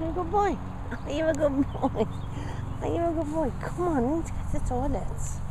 You're a good boy. You're a good boy? You're a good boy? Come on, let's get to the toilets.